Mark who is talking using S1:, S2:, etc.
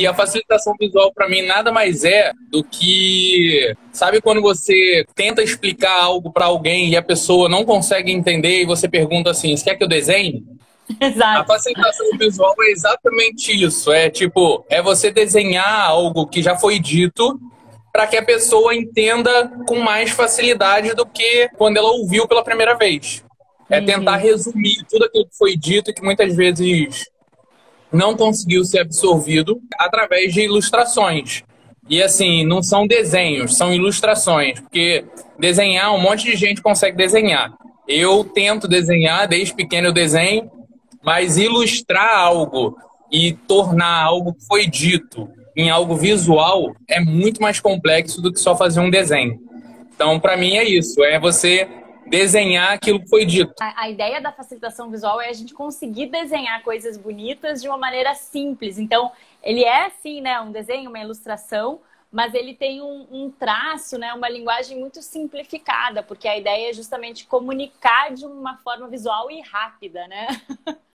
S1: E a facilitação visual para mim nada mais é do que, sabe quando você tenta explicar algo para alguém e a pessoa não consegue entender e você pergunta assim, você quer que eu desenhe?
S2: Exato.
S1: A facilitação visual é exatamente isso, é tipo, é você desenhar algo que já foi dito para que a pessoa entenda com mais facilidade do que quando ela ouviu pela primeira vez. É tentar resumir tudo aquilo que foi dito e que muitas vezes não conseguiu ser absorvido através de ilustrações. E assim, não são desenhos, são ilustrações, porque desenhar, um monte de gente consegue desenhar. Eu tento desenhar, desde pequeno eu desenho, mas ilustrar algo e tornar algo que foi dito em algo visual é muito mais complexo do que só fazer um desenho. Então, para mim é isso, é você desenhar aquilo que foi dito.
S2: A, a, ideia da facilitação visual é a gente conseguir desenhar coisas bonitas de uma maneira simples. Então, ele é sim, né, um desenho, uma ilustração, mas ele tem um, um, traço, né, uma linguagem muito simplificada, porque a ideia é justamente comunicar de uma forma visual e rápida, né?